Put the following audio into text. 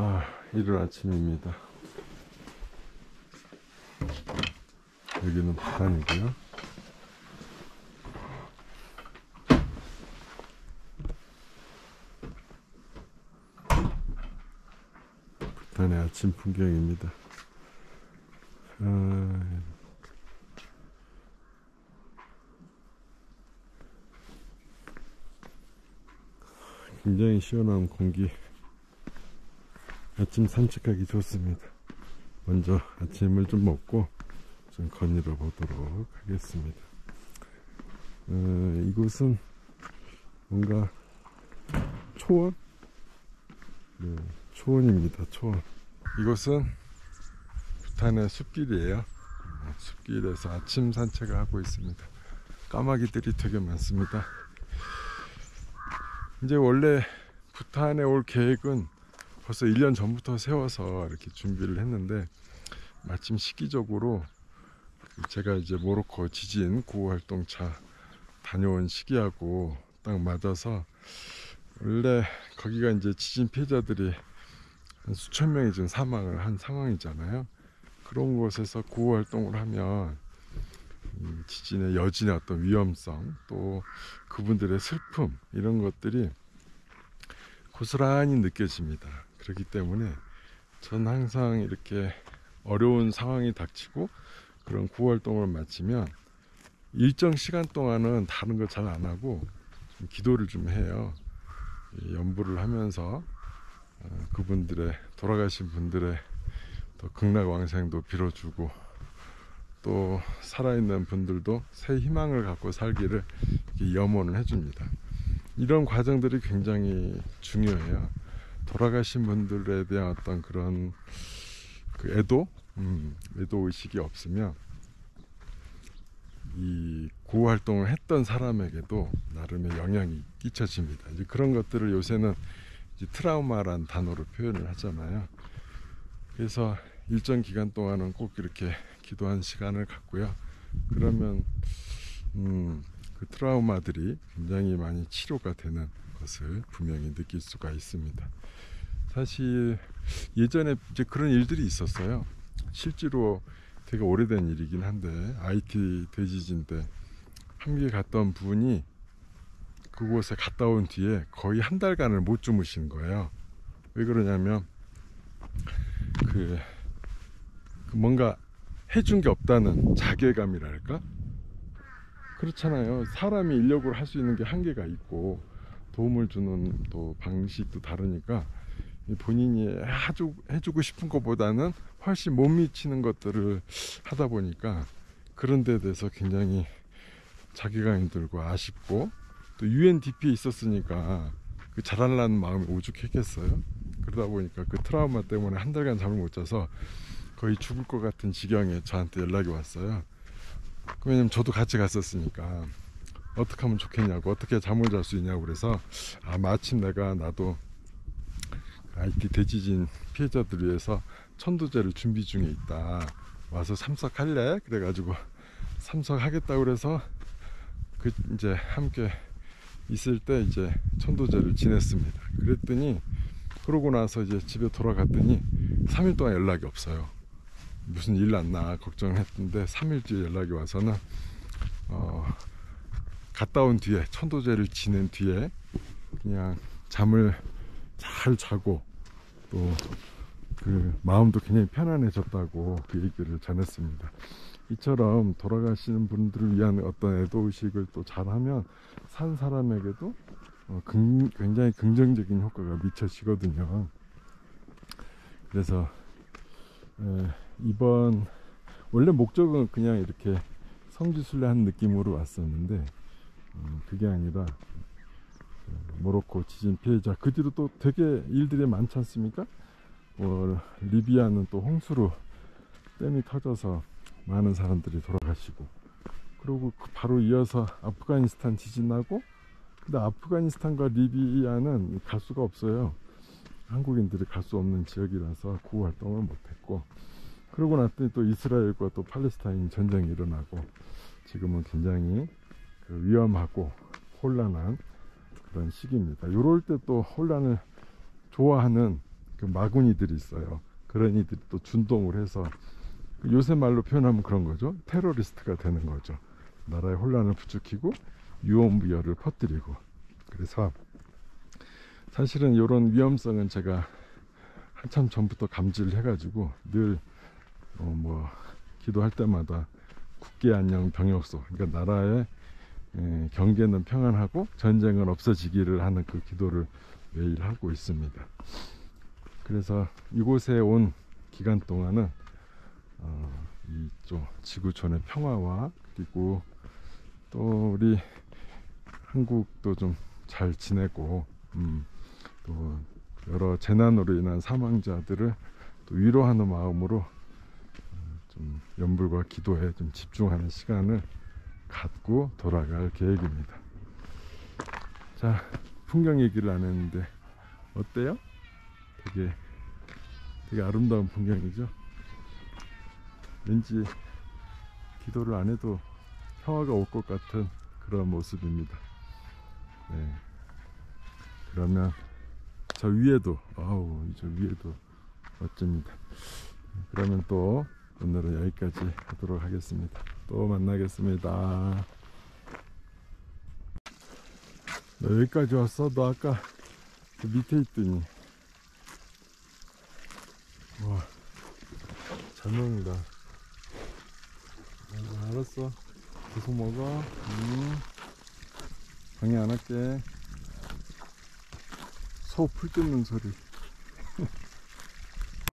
아, 이른 아침입니다. 여기는 부산이고요. 부산의 아침 풍경입니다. 아, 굉장히 시원한 공기 아침 산책하기 좋습니다. 먼저 아침을 좀 먹고 좀 거닐어 보도록 하겠습니다. 어, 이곳은 뭔가 초원? 네, 초원입니다 초원. 이곳은 부탄의 숲길이에요. 어, 숲길에서 아침 산책을 하고 있습니다. 까마귀들이 되게 많습니다. 이제 원래 부탄에 올 계획은 벌써 1년 전부터 세워서 이렇게 준비를 했는데 마침 시기적으로 제가 이제 모로코 지진 구호활동차 다녀온 시기하고 딱 맞아서 원래 거기가 이제 지진 피해자들이 수천 명이 지금 사망을 한 상황이잖아요. 그런 곳에서 구호활동을 하면 지진의 여진의 어떤 위험성 또 그분들의 슬픔 이런 것들이 고스란히 느껴집니다. 그렇기 때문에 전 항상 이렇게 어려운 상황이 닥치고 그런 구활동을 마치면 일정 시간 동안은 다른 거잘안 하고 좀 기도를 좀 해요. 연부를 하면서 어, 그분들의 돌아가신 분들의 또 극락왕생도 빌어주고 또 살아있는 분들도 새 희망을 갖고 살기를 염원을 해줍니다. 이런 과정들이 굉장히 중요해요. 돌아가신 분들에 대한 어떤 그런 그 애도, 음, 애도 의식이 없으면 이 구호 활동을 했던 사람에게도 나름의 영향이 끼쳐집니다. 이제 그런 것들을 요새는 트라우마란 단어로 표현을 하잖아요. 그래서 일정 기간 동안은 꼭 이렇게 기도한 시간을 갖고요. 그러면 음, 그 트라우마들이 굉장히 많이 치료가 되는 것을 분명히 느낄 수가 있습니다. 사실 예전에 이제 그런 일들이 있었어요. 실제로 되게 오래된 일이긴 한데 IT 대지진 때 한국에 갔던 분이 그곳에 갔다 온 뒤에 거의 한 달간을 못 주무신 거예요. 왜 그러냐면 그, 그 뭔가 해준 게 없다는 자괴감이랄까? 그렇잖아요. 사람이 인력으로 할 수 있는 게 한계가 있고 도움을 주는 또 방식도 다르니까 본인이 해주, 해주고 싶은 것보다는 훨씬 못 미치는 것들을 하다 보니까 그런 데 대해서 굉장히 자괴감이 들고 아쉽고 또 UNDP에 있었으니까 그 잘하려는 마음이 오죽했겠어요. 그러다 보니까 그 트라우마 때문에 한 달간 잠을 못 자서 거의 죽을 것 같은 지경에 저한테 연락이 왔어요. 왜냐면 저도 같이 갔었으니까 어떻게 하면 좋겠냐고 어떻게 잠을 잘 수 있냐고 그래서 아 마침 내가 나도 IT 대지진 피해자들 위해서 천도제를 준비 중에 있다. 와서 참석할래? 그래가지고 참석하겠다고 그래서 그 이제 함께 있을 때 이제 천도제를 지냈습니다. 그랬더니 그러고 나서 이제 집에 돌아갔더니 3일 동안 연락이 없어요. 무슨 일 났나 걱정했는데 3일 뒤에 연락이 와서는 어, 갔다 온 뒤에 천도제를 지낸 뒤에 그냥 잠을 잘 자고 또 그 마음도 굉장히 편안해졌다고 그 얘기를 전했습니다. 이처럼 돌아가시는 분들을 위한 어떤 애도의식을 또 잘하면 산 사람에게도 어, 긍, 굉장히 긍정적인 효과가 미쳐지거든요. 그래서 에, 이번 원래 목적은 그냥 이렇게 성지순례한 느낌으로 왔었는데 음, 그게 아니라 그 모로코 지진 피해자 그 뒤로 또 되게 일들이 많지 않습니까? 어, 리비아는 또 홍수로 댐이 터져서 많은 사람들이 돌아가시고 그리고 그 바로 이어서 아프가니스탄 지진 나고 근데 아프가니스탄과 리비아는 갈 수가 없어요 한국인들이 갈 수 없는 지역이라서 구호 활동을 못했고 그러고 났더니 또 이스라엘과 또 팔레스타인 전쟁이 일어나고 지금은 굉장히 그 위험하고 혼란한 그런 시기입니다. 이럴 때 또 혼란을 좋아하는 그 마구니들이 있어요. 그런 이들이 또 준동을 해서 요새 말로 표현하면 그런 거죠. 테러리스트가 되는 거죠. 나라의 혼란을 부추기고 유언무열을 퍼뜨리고 그래서 사실은 이런 위험성은 제가 한참 전부터 감지를 해가지고 늘어뭐 기도할 때마다 국계 안녕 병역소 그러니까 나라의 에, 경계는 평안하고 전쟁은 없어지기를 하는 그 기도를 매일 하고 있습니다. 그래서 이곳에 온 기간 동안은 어, 이쪽 지구촌의 평화와 그리고 또 우리 한국도 좀 잘 지내고 음, 또 여러 재난으로 인한 사망자들을 또 위로하는 마음으로 음, 좀 연불과 기도에 좀 집중하는 시간을 갖고 돌아갈 계획입니다. 자, 풍경 얘기를 안 했는데 어때요? 되게 되게 아름다운 풍경이죠. 왠지 기도를 안 해도 평화가 올 것 같은 그런 모습입니다. 네. 그러면 저 위에도 아우 저 위에도 멋집니다. 그러면 또 오늘은 여기까지 하도록 하겠습니다. 또 만나겠습니다. 너 여기까지 왔어? 너 아까 그 밑에 있더니 와, 잘 먹는다. 아, 알았어. 계속 먹어. 음. 방해 안 할게. 소 풀 뜯는 소리.